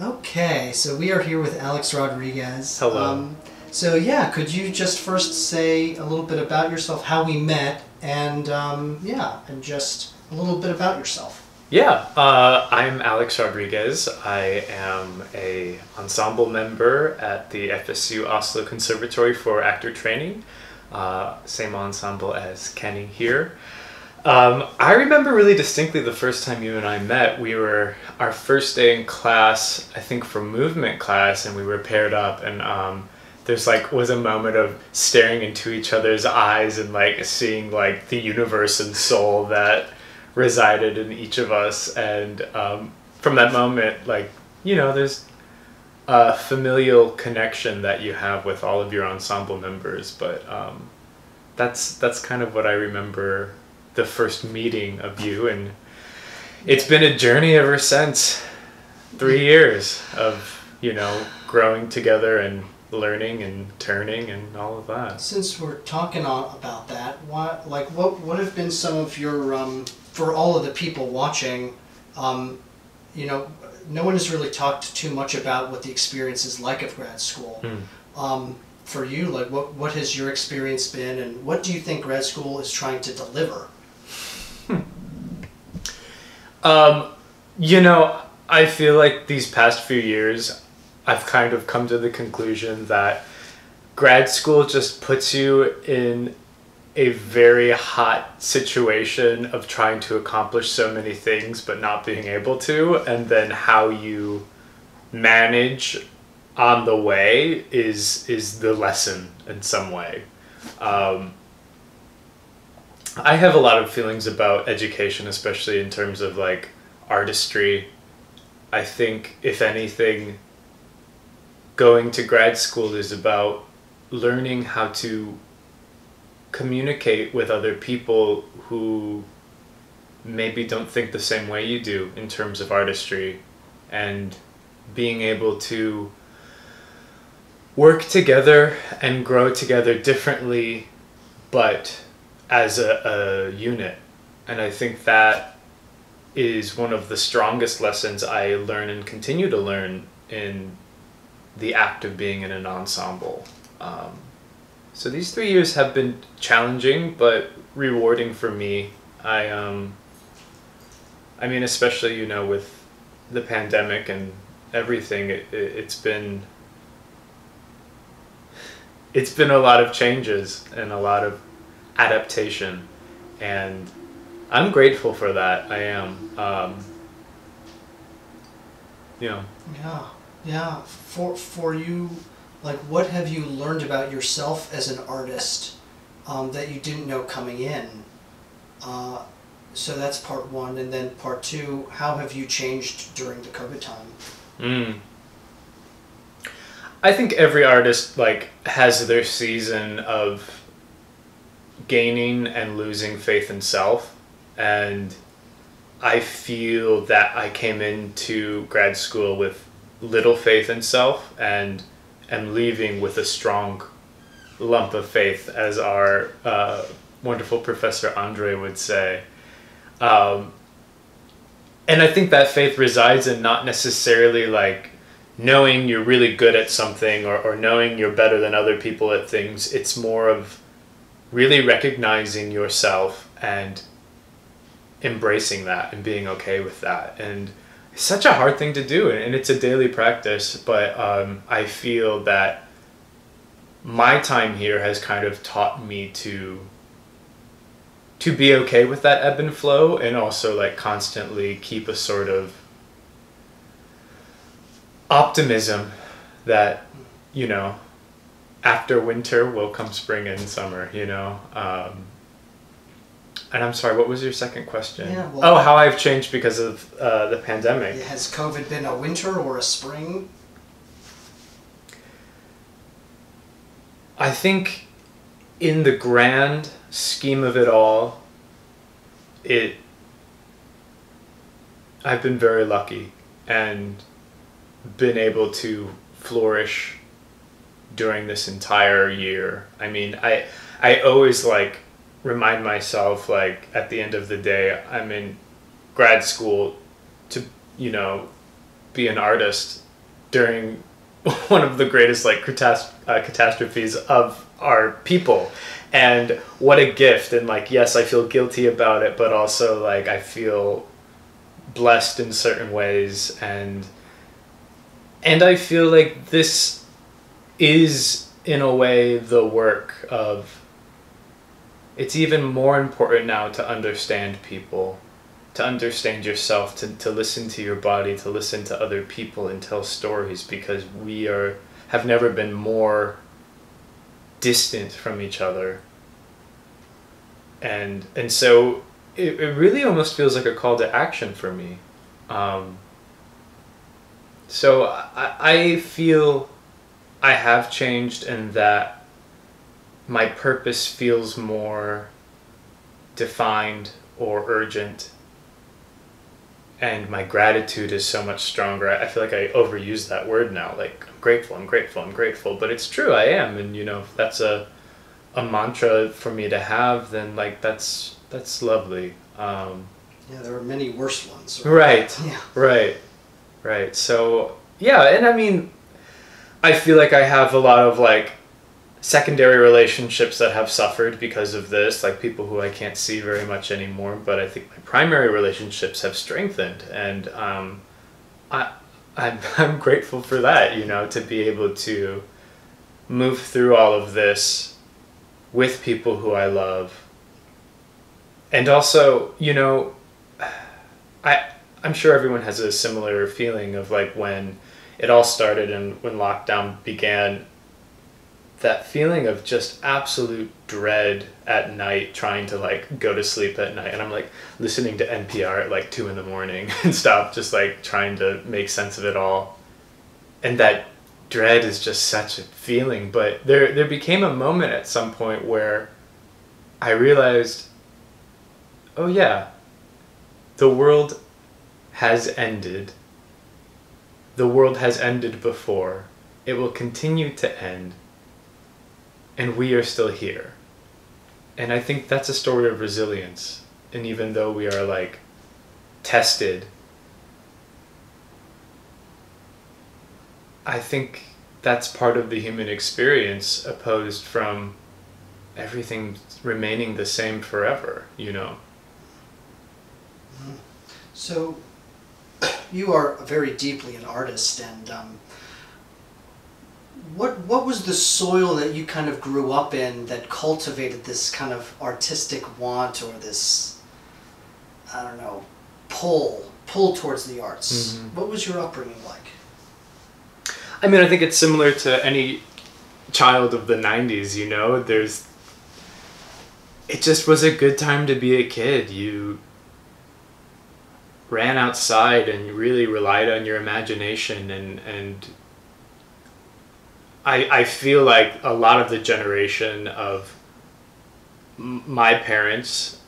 Okay, so we are here with Alex Rodriguez. Hello. Um, so yeah, could you just first say a little bit about yourself, how we met, and um, yeah, and just a little bit about yourself. Yeah, uh, I'm Alex Rodriguez. I am a ensemble member at the FSU Asolo Conservatory for Actor Training. Uh, same ensemble as Kenny here. Um, I remember really distinctly the first time you and I met. We were our first day in class, I think for movement class, and we were paired up. And um, there's like was a moment of staring into each other's eyes and like seeing like the universe and soul that resided in each of us. And um, from that moment, like you know, there's a familial connection that you have with all of your ensemble members. But um, that's that's kind of what I remember the first meeting of you and it's been a journey ever since three years of you know growing together and learning and turning and all of that Since we're talking on, about that, what like what what have been some of your um, for all of the people watching, um, you know, no one has really talked too much about what the experience is like of grad school. Hmm. Um, for you, like what what has your experience been, and what do you think grad school is trying to deliver? Um, you know i feel like these past few years i've kind of come to the conclusion that grad school just puts you in a very hot situation of trying to accomplish so many things but not being able to and then how you manage on the way is is the lesson in some way. Um, i have a lot of feelings about education especially in terms of like artistry. I think if anything going to grad school is about learning how to communicate with other people who maybe don't think the same way you do in terms of artistry and being able to work together and grow together differently but as a, a unit and i think that is one of the strongest lessons i learn and continue to learn in the act of being in an ensemble um, so these three years have been challenging but rewarding for me. I um I mean especially you know with the pandemic and everything it, it, it's been it's been a lot of changes and a lot of adaptation and I'm grateful for that. I am um you know Yeah, yeah. For for you, like, what have you learned about yourself as an artist um, that you didn't know coming in? Uh, so that's part one, and then part two. How have you changed during the COVID time? Mm. I think every artist like has their season of gaining and losing faith in self and I feel that I came into grad school with little faith in self and am leaving with a strong lump of faith as our uh, wonderful professor Andre would say um, and I think that faith resides in not necessarily like knowing you're really good at something or, or knowing you're better than other people at things. It's more of really recognizing yourself and embracing that and being okay with that. And it's such a hard thing to do, and, it's a daily practice, but um, I feel that my time here has kind of taught me to to be okay with that ebb and flow and also like constantly keep a sort of optimism that you know after winter will come spring and summer you know? Um, and i'm sorry what was your second question? Yeah, well- oh how i've changed because of uh, the pandemic. Has COVID been a winter or a spring? I think in the grand scheme of it all, it I've been very lucky and been able to flourish during this entire year. I mean, I I always like remind myself like at the end of the day, I'm in grad school to, you know, be an artist during one of the greatest like catast- uh, catastrophes of our people. And what a gift. And like yes i feel guilty about it but also like i feel blessed in certain ways. And and i feel like this is in a way the work of it's even more important now to understand people to understand yourself to, to listen to your body to listen to other people and tell stories because we are have never been more distant from each other. And and so it, it really almost feels like a call to action for me. Um, so I, I feel i have changed in that my purpose feels more defined or urgent and my gratitude is so much stronger. I feel like I overuse that word now. Like I'm grateful, I'm grateful, I'm grateful. But it's true, I am. And you know, if that's a a mantra for me to have, then like that's that's lovely. Um, yeah, there are many worse ones. Right. Yeah. Right. Right. So yeah, and I mean, I feel like I have a lot of like secondary relationships that have suffered because of this, like people who I can't see very much anymore. But I think my primary relationships have strengthened, and um, I, I'm I'm grateful for that. You know, to be able to move through all of this with people who I love, and also, you know, I I'm sure everyone has a similar feeling of like when it all started and when lockdown began. That feeling of just absolute dread at night trying to like go to sleep at night. And i'm like listening to npr at like two in the morning and stuff just like trying to make sense of it all. And that dread is just such a feeling. But there there became a moment at some point where i realized oh yeah the world has ended the world has ended before it will continue to end and we are still here. And I think that's a story of resilience. And even though we are like tested, I think that's part of the human experience opposed from everything remaining the same forever, you know. So you are very deeply an artist and um, what what was the soil that you kind of grew up in that cultivated this kind of artistic want or this I don't know pull pull towards the arts? Mhm. What was your upbringing like? I mean, I think it's similar to any child of the 90s, you know? There's. It just was a good time to be a kid. You ran outside and really relied on your imagination and, and I, I feel like a lot of the generation of my parents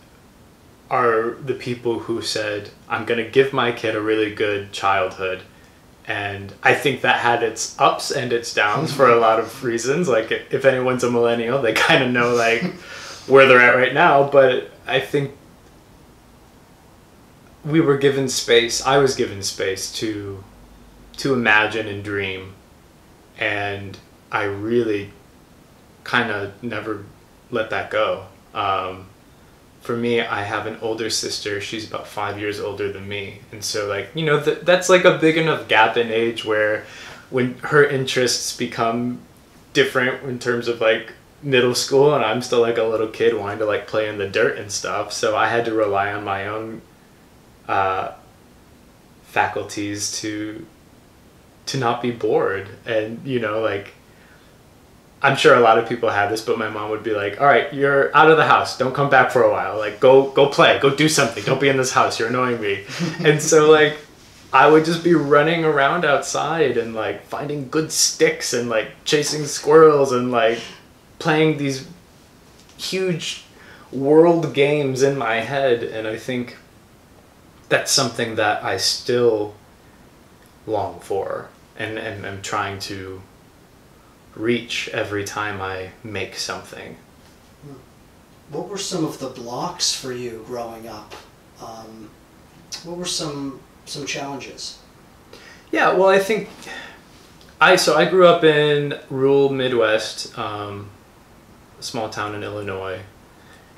are the people who said, I'm going to give my kid a really good childhood. And I think that had its ups and its downs for a lot of reasons. Like, if anyone's a millennial, they kind of know, like, where they're at right now. But I think we were given space, I was given space to, to imagine and dream and I really kind of never let that go. Um, for me, I have an older sister. She's about five years older than me, and so like you know th- that's like a big enough gap in age where when her interests become different in terms of like middle school and I'm still like a little kid wanting to like play in the dirt and stuff. So I had to rely on my own uh, faculties to to not be bored. And you know like i'm sure a lot of people have this but my mom would be like all right you're out of the house. Don't come back for a while. Like go go play. Go do something. Don't be in this house. You're annoying me. And so like i would just be running around outside and like finding good sticks and like chasing squirrels and like playing these huge world games in my head. And i think that's something that i still long for and, and am trying to reach every time I make something. What were some of the blocks for you growing up? Um, what were some some challenges? Yeah, well, I think I so I grew up in rural Midwest, um, a small town in Illinois,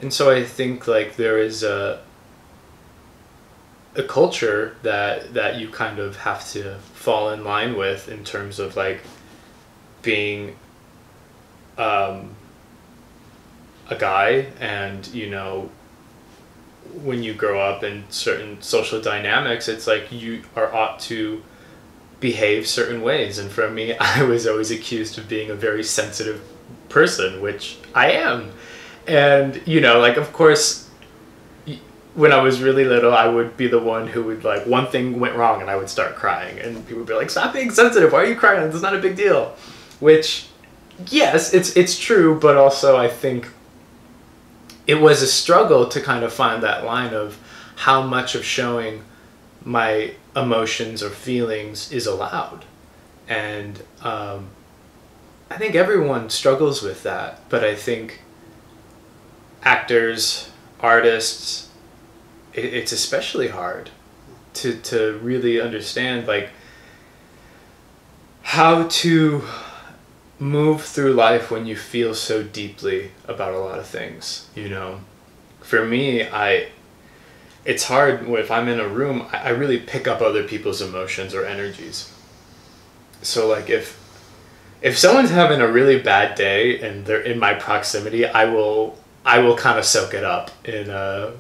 and so I think like there is a a culture that that you kind of have to fall in line with in terms of like being um, a guy and you know when you grow up in certain social dynamics it's like you are ought to behave certain ways. And for me i was always accused of being a very sensitive person which i am. And you know like of course when i was really little i would be the one who would like one thing went wrong and i would start crying. And people would be like stop being sensitive. Why are you crying? It's not a big deal. Which yes it's it's true but also i think it was a struggle to kind of find that line of how much of showing my emotions or feelings is allowed. And um, I think everyone struggles with that, but I think actors, artists, it, it's especially hard to, to really understand like how to move through life when you feel so deeply about a lot of things you know? For me i it's hard if i'm in a room i really pick up other people's emotions or energies. So like if if someone's having a really bad day and they're in my proximity i will i will kind of soak it up in a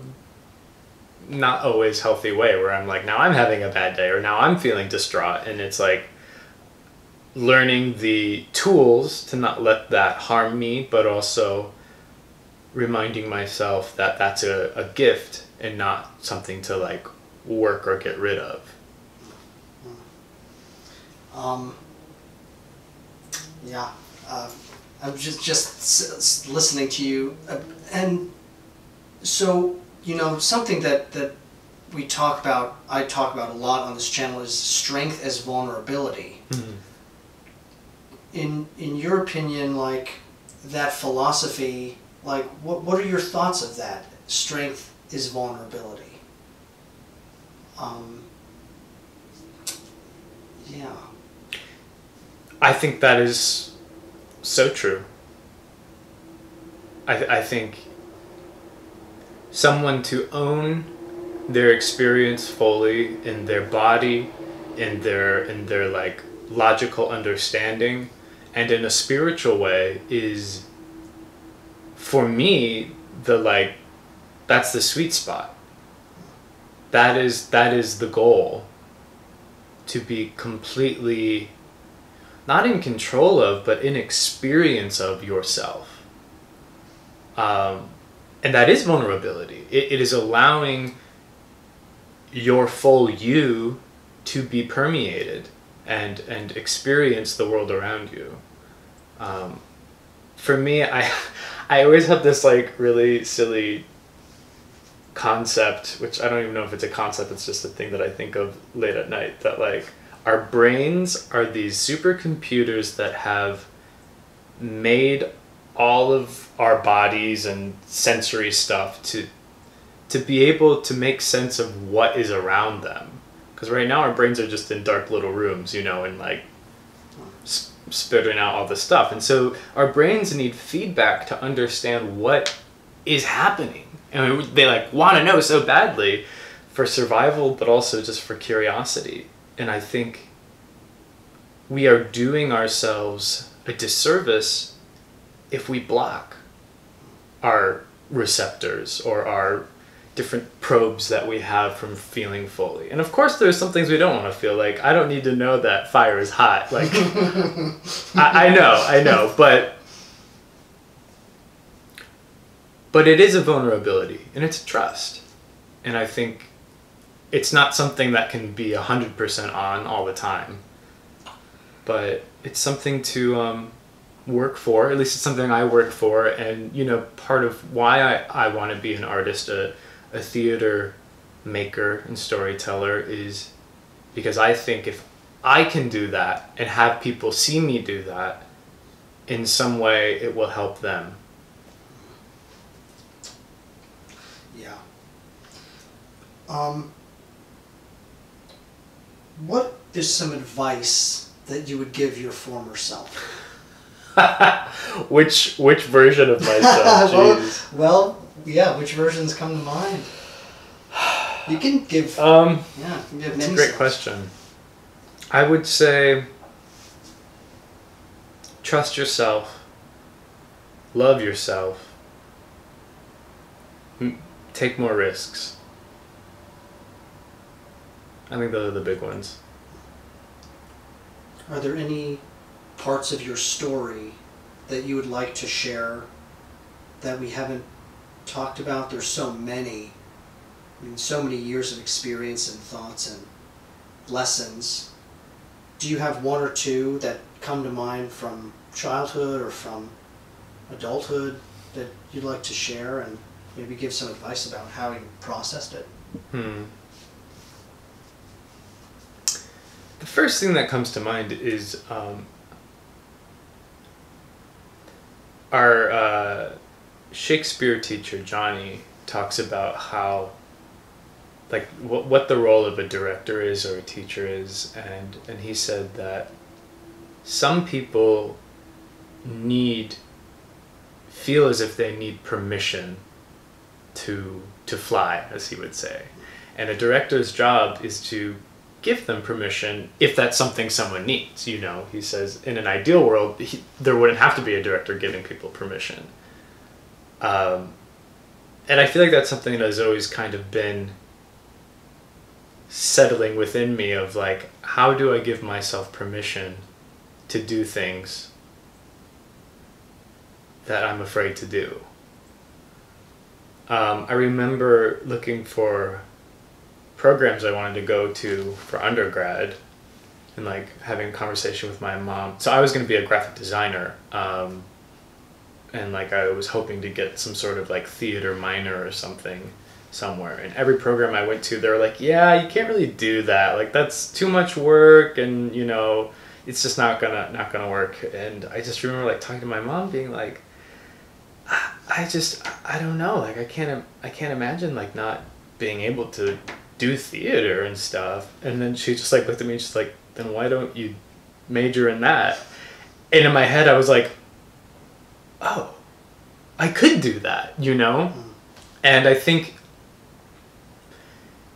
not always healthy way where i'm like now i'm having a bad day or now i'm feeling distraught and it's like learning the tools to not let that harm me, but also reminding myself that that's a, a gift and not something to like work or get rid of. Um, yeah, uh, I'm just just listening to you, uh, and so you know something that that we talk about, I talk about a lot on this channel is strength as vulnerability. Mm-hmm in in your opinion, like that philosophy, like what what are your thoughts of that? Strength is vulnerability. Um, yeah. I think that is so true. I, th- I think someone to own their experience fully in their body in their in their like logical understanding and in a spiritual way is for me the like that's the sweet spot. That is that is the goal. To be completely not in control of but in experience of yourself. Um, and that is vulnerability it, it is allowing your full you to be permeated and and experience the world around you. Um, for me, I I always have this like really silly concept, which I don't even know if it's a concept. It's just a thing that I think of late at night. That like our brains are these supercomputers that have made all of our bodies and sensory stuff to to be able to make sense of what is around them because right now our brains are just in dark little rooms, you know, and like sp- spitting out all the stuff. And so our brains need feedback to understand what is happening. And they like want to know so badly for survival, but also just for curiosity. And I think we are doing ourselves a disservice if we block our receptors or our different probes that we have from feeling fully. And of course, there's some things we don't want to feel. Like I don't need to know that fire is hot. Like I, I know, I know, but but it is a vulnerability and it's a trust. And I think it's not something that can be 100% on all the time. But it's something to um, work for. At least it's something I work for. And, you know, part of why I, I want to be an artist, a, a theater maker and storyteller is because I think if I can do that and have people see me do that, in some way it will help them. Yeah. Um, what is some advice that you would give your former self? which which version of myself? well, well, yeah. Which versions come to mind? You can give. Um, yeah, you give That's a great question. I would say trust yourself, love yourself, take more risks. I think those are the big ones. Are there any parts of your story that you would like to share that we haven't talked about? There's so many. I mean, so many years of experience and thoughts and lessons. Do you have one or two that come to mind from childhood or from adulthood that you'd like to share and maybe give some advice about how you processed it? Hmm. The first thing that comes to mind is um, our uh, Shakespeare teacher Johnny talks about how, like, what what the role of a director is or a teacher is, and and he said that some people need feel as if they need permission to to fly, as he would say. And a director's job is to give them permission if that's something someone needs. You know, he says in an ideal world, he, there wouldn't have to be a director giving people permission. Um, and I feel like that's something that has always kind of been settling within me of like, how do I give myself permission to do things that I'm afraid to do? Um, I remember looking for programs I wanted to go to for undergrad and like having a conversation with my mom. So I was going to be a graphic designer. Um, and like I was hoping to get some sort of like theater minor or something somewhere. And every program I went to, they were like, yeah, you can't really do that. Like that's too much work and you know, it's just not gonna not gonna work. And I just remember like talking to my mom being like, I I just I don't know like I can't I can't imagine like not being able to do theater and stuff. And then she just like looked at me and she's like then why don't you major in that? And in my head I was like oh I could do that you know? Mm. And I think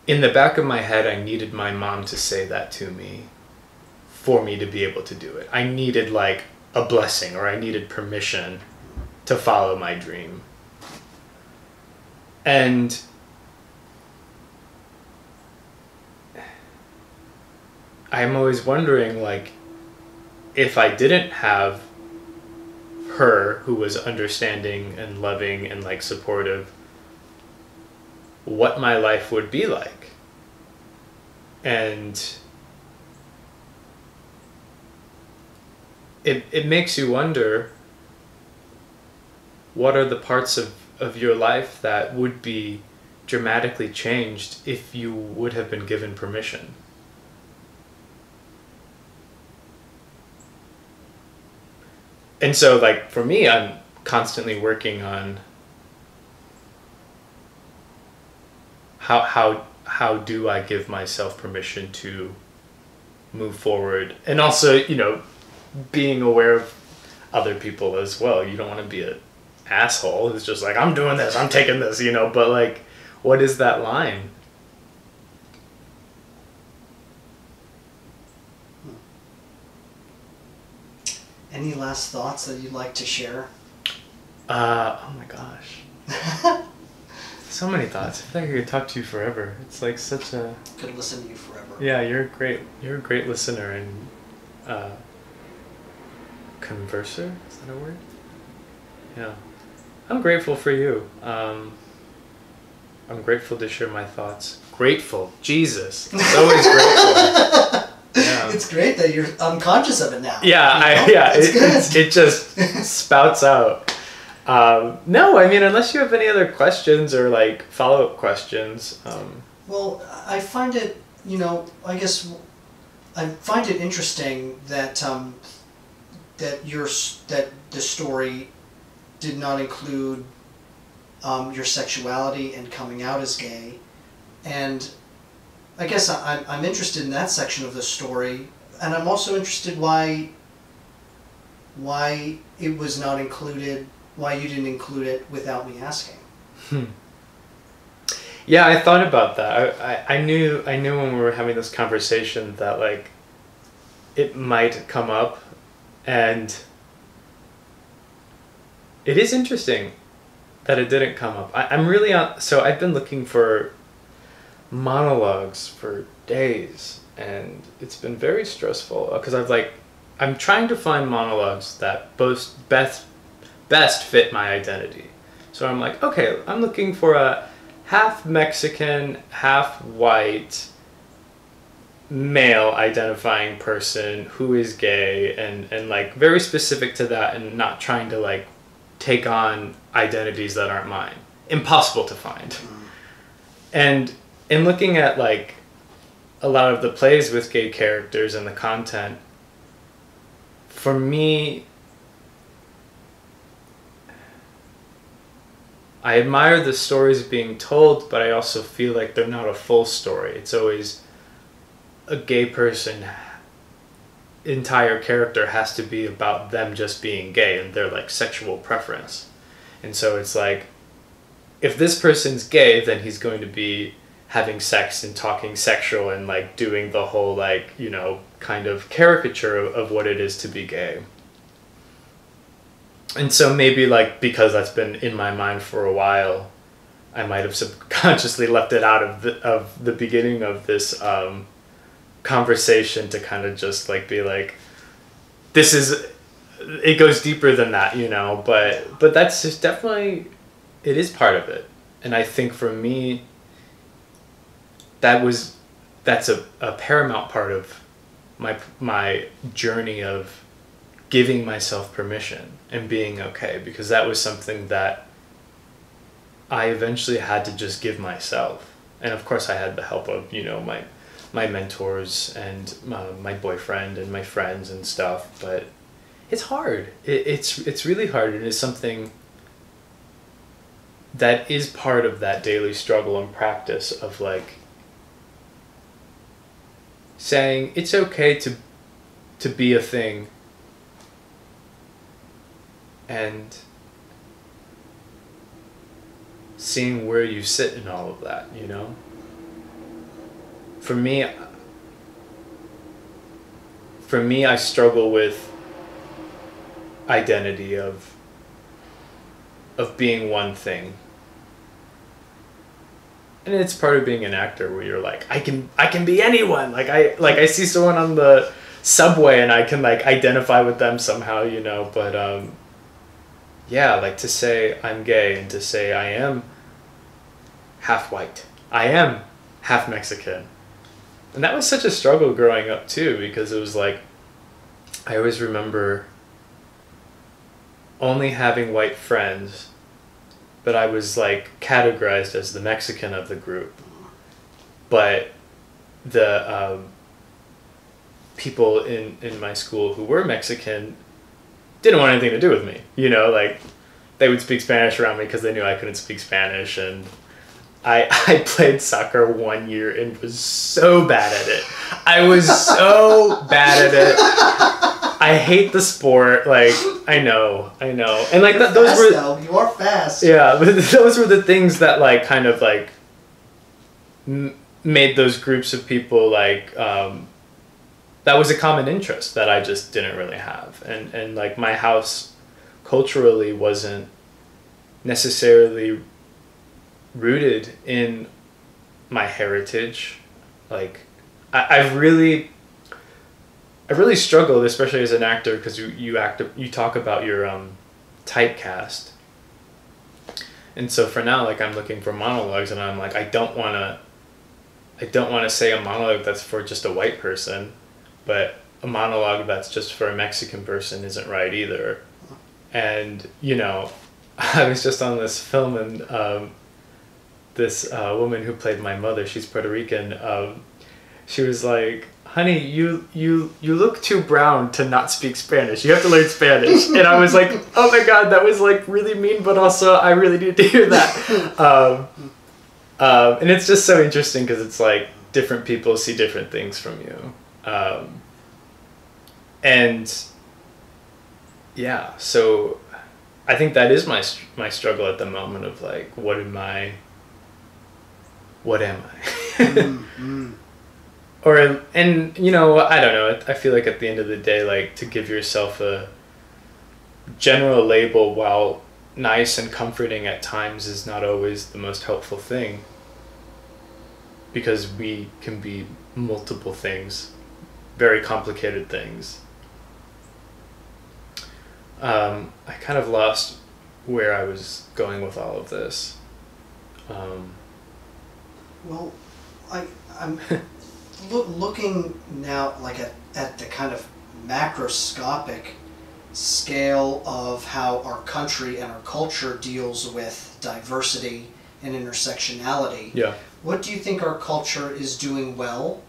in the back of my head I needed my mom to say that to me for me to be able to do it. I needed like a blessing or I needed permission to follow my dream. And I'm always wondering like if I didn't have her who was understanding and loving and like supportive what my life would be like. And it it makes you wonder what are the parts of, of your life that would be dramatically changed if you would have been given permission? And so, like, for me, I'm constantly working on how, how, how do I give myself permission to move forward? And also, you know, being aware of other people as well. You don't want to be an asshole who's just like i'm doing this i'm taking this you know but like what is that line Any last thoughts that you'd like to share? uh oh my gosh. So many thoughts. I feel like i could talk to you forever. It's like such a Could listen to you forever. yeah you're a great you're a great listener and uh converser? Is that a word? Yeah. I'm grateful for you. Um i'm grateful to share my thoughts. Grateful? Jesus. It's always grateful Yeah. It's great that you're unconscious of it now. Yeah, You I, yeah, It's it, good. it, it just spouts out. Um, no, I mean, unless you have any other questions or like follow up questions. Um, Well, I find it, you know, I guess I find it interesting that um, that your that the story did not include um, your sexuality and coming out as gay, and I guess I, I'm interested in that section of the story. and I'm also interested why why it was not included. Why you didn't include it without me asking. Hmm. Yeah, I thought about that. I, I, I knew I knew when we were having this conversation that like it might come up and it is interesting that it didn't come up. I, I'm really on so I've been looking for monologues for days and it's been very stressful uh, because I've like I'm trying to find monologues that both best best fit my identity. So I'm like, okay, I'm looking for a half Mexican, half white male identifying person who is gay and and like very specific to that and not trying to like take on identities that aren't mine. Impossible to find. Mm. And in looking at like a lot of the plays with gay characters and the content, for me, I admire the stories being told, but I also feel like they're not a full story. It's always a gay person entire character has to be about them just being gay and their like sexual preference. And so it's like if this person's gay, then he's going to be having sex and talking sexual and like doing the whole like, you know, kind of caricature of, of what it is to be gay. And so maybe like because that's been in my mind for a while, I might have subconsciously left it out of the of the beginning of this um, conversation to kind of just like be like this is it goes deeper than that you know but but that's just definitely it is part of it and i think for me that was that's a, a paramount part of my my journey of giving myself permission and being okay because that was something that i eventually had to just give myself. And of course i had the help of you know my my mentors and uh, my boyfriend and my friends and stuff but it's hard. It, it's it's really hard and it's something that is part of that daily struggle and practice of like saying it's okay to to be a thing. And seeing where you sit in all of that you know? For me for me I struggle with identity of of being one thing and it's part of being an actor where you're like I can I can be anyone. Like I like I see someone on the subway and I can like identify with them somehow you know? But um yeah like to say I'm gay and to say I am half white. I am half Mexican. And that was such a struggle growing up too because it was like I always remember only having white friends but I was like categorized as the Mexican of the group but the um, people in in my school who were Mexican didn't want anything to do with me you know like they would speak Spanish around me because they knew I couldn't speak Spanish and I, I played soccer one year and was so bad at it. I was so bad at it. I hate the sport. Like I know, I know, and like th- those fast, were though. you are fast. yeah, but those were the things that like kind of like m- made those groups of people like um, that was a common interest that I just didn't really have, and and like my house culturally wasn't necessarily rooted in my heritage. Like, I, I've really, I really struggled, especially as an actor, because you you act you talk about your um, typecast. And so for now, like I'm looking for monologues, and I'm like, I don't want to. I don't want to say a monologue that's for just a white person, but a monologue that's just for a Mexican person isn't right either. And you know, I was just on this film and um, this uh, woman who played my mother, she's Puerto Rican. Um, she was like, "Honey, you you you look too brown to not speak Spanish. You have to learn Spanish." and I was like, "Oh my god, that was like really mean, but also I really need to hear that." Um, um, and it's just so interesting because it's like different people see different things from you. Um, and yeah, so I think that is my my struggle at the moment of like, what am I? What am I? Mm, mm. Or and you know I don't know. I feel like at the end of the day, like to give yourself a general label, while nice and comforting at times, is not always the most helpful thing. Because we can be multiple things, very complicated things. Um, I kind of lost where I was going with all of this. Um, Well, I, I'm loo- looking now like at, at the kind of macroscopic scale of how our country and our culture deals with diversity and intersectionality. yeah. What do you think our culture is doing well,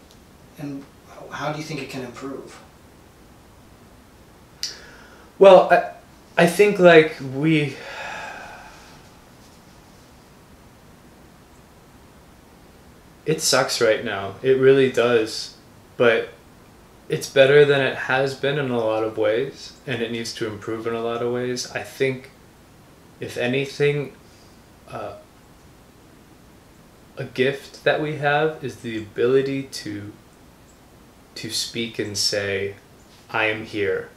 and how do you think it can improve? Well, I, I think like we. It sucks right now. It really does. But it's better than it has been in a lot of ways, and it needs to improve in a lot of ways. I think, if anything, uh, a gift that we have is the ability to to speak and say, I am here.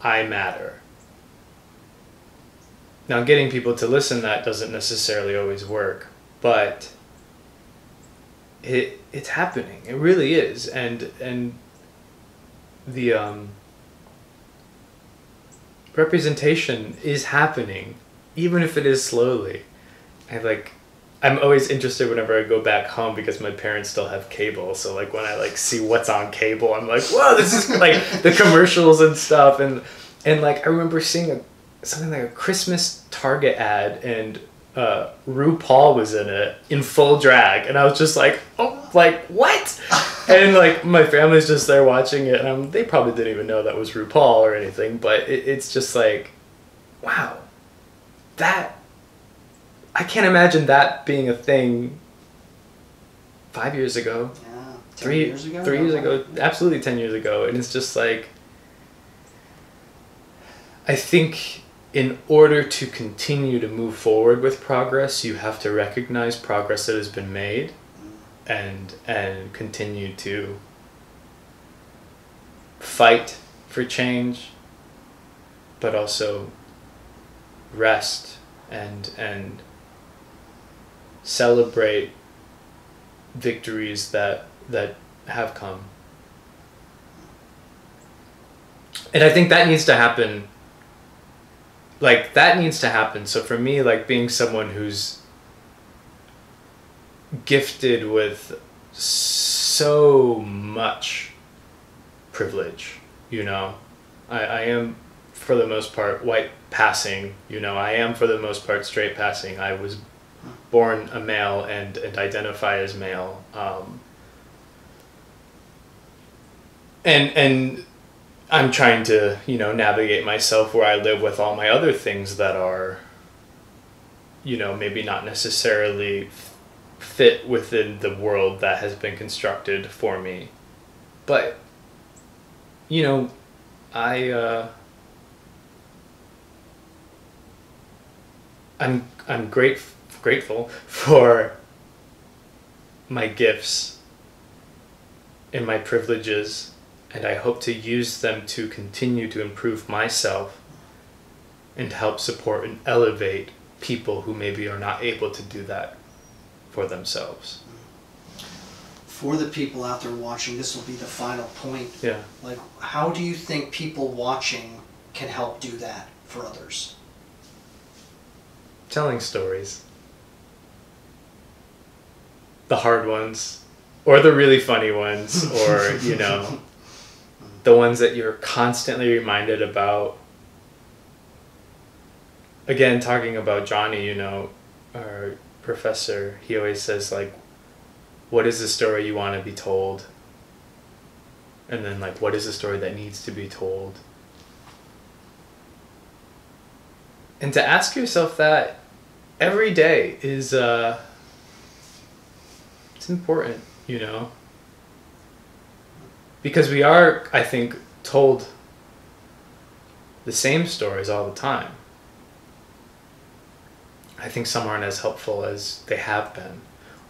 I matter. Now, getting people to listen that doesn't necessarily always work, but it it's happening. It really is, and and the um, representation is happening, even if it is slowly. I like. I'm always interested whenever I go back home because my parents still have cable. So like when I like see what's on cable, I'm like, whoa, this is like the commercials and stuff. And and like I remember seeing a something like a Christmas Target ad and uh, RuPaul was in it in full drag, and I was just like, oh, like what? and like my family's just there watching it, and I'm, they probably didn't even know that was RuPaul or anything, but it, it's just like, wow, that I can't imagine that being a thing. Five years ago, Yeah, ten three years ago. three years ago, absolutely ten years ago, and it's just like. I think in order to continue to move forward with progress, you have to recognize progress that has been made, and and continue to fight for change, but also rest and and celebrate victories that that have come. And I think that needs to happen like that needs to happen. So for me like being someone who's gifted with so much privilege, you know. I, I am for the most part white passing, you know, I am for the most part straight passing. I was born a male and, and identify as male. Um, and and I'm trying to, you know, navigate myself where I live with all my other things that are, you know, maybe not necessarily fit within the world that has been constructed for me. But, you know, I, uh, I'm, I'm great, grateful for my gifts and my privileges and I hope to use them to continue to improve myself and help support and elevate people who maybe are not able to do that for themselves. For the people out there watching, this will be the final point. Yeah. Like, how do you think people watching can help do that for others? Telling stories. The hard ones, or the really funny ones, or, you know, the ones that you're constantly reminded about. Again, talking about Johnny, you know, our professor, he always says, like, what is the story you want to be told? And then, like, what is the story that needs to be told? And to ask yourself that every day is, uh, it's important, you know? Because we are i think told the same stories all the time. I think some aren't as helpful as they have been,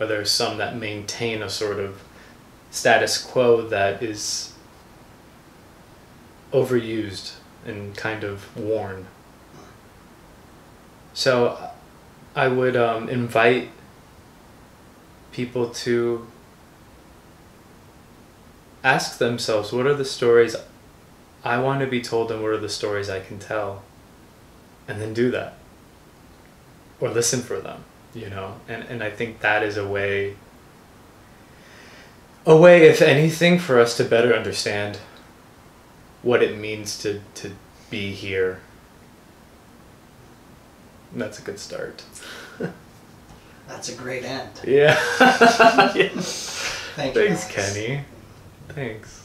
or there's some that maintain a sort of status quo that is overused and kind of worn. So I would um, invite people to ask themselves what are the stories I want to be told and what are the stories I can tell? And then do that. Or listen for them, you know? And, and I think that is a way, a way, if anything, for us to better understand what it means to, to be here. And that's a good start. That's a great end. Yeah. Thank you. Thanks. Kenny. Thanks.